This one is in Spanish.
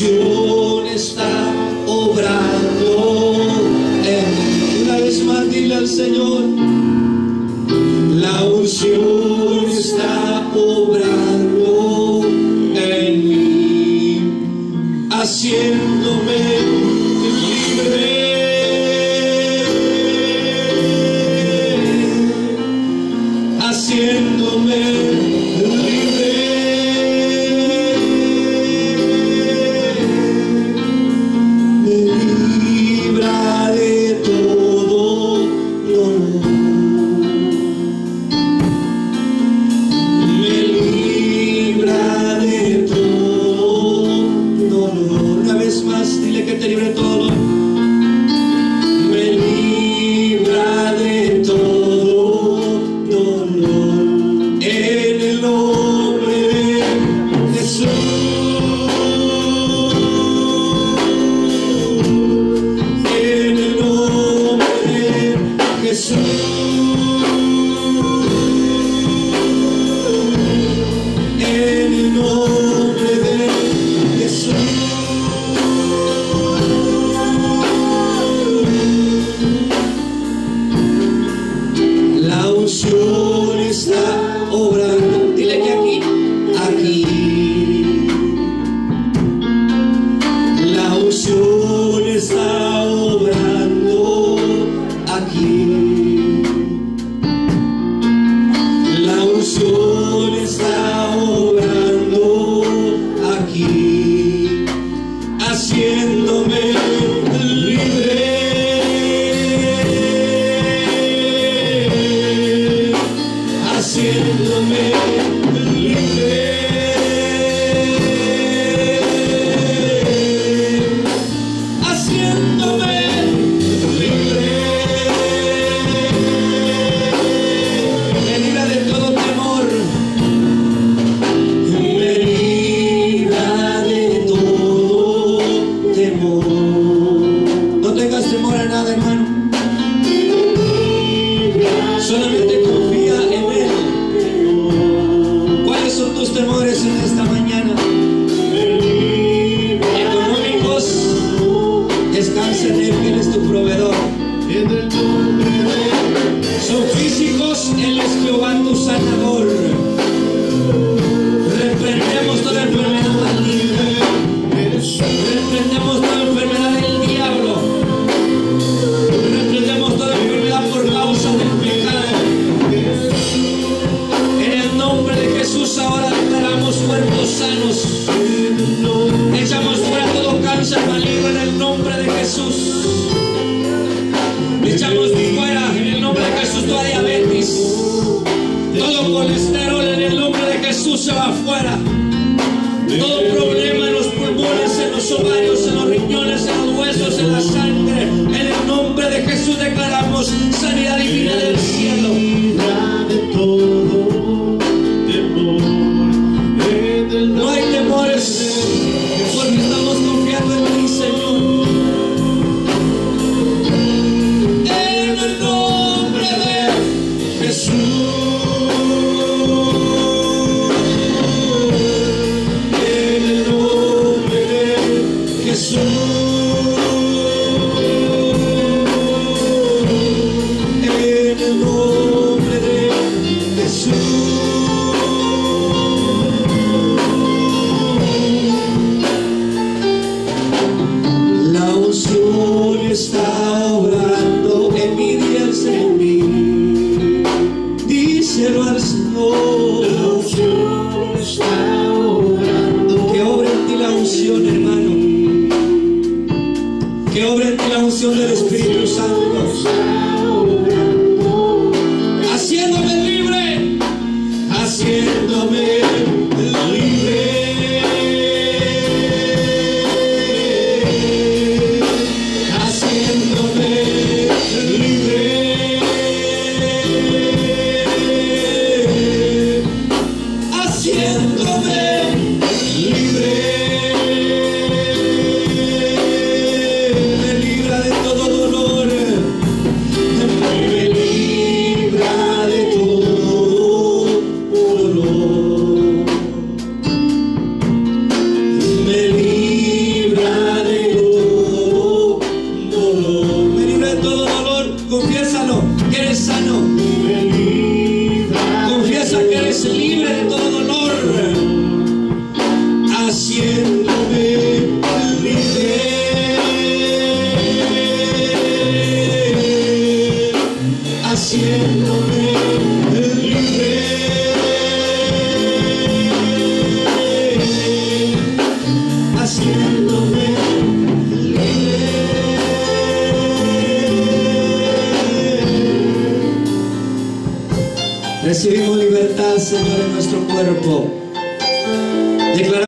solución está obrando. Una vez más dile al Señor, La unción está obrando aquí, haciéndome cobra nada, hermano. Solamente nombre de Jesús. Le echamos fuera en el nombre de Jesús toda diabetes. Todo colesterol en el nombre de Jesús se va afuera. Todo problema en los pulmones, en los ovarios. mundo. Que obra en ti la unción, hermano. Que obra en ti la unción del Espíritu Santo. Haciéndome libre. Haciéndome Recibimos libertad, Señor, en nuestro cuerpo. Declaramos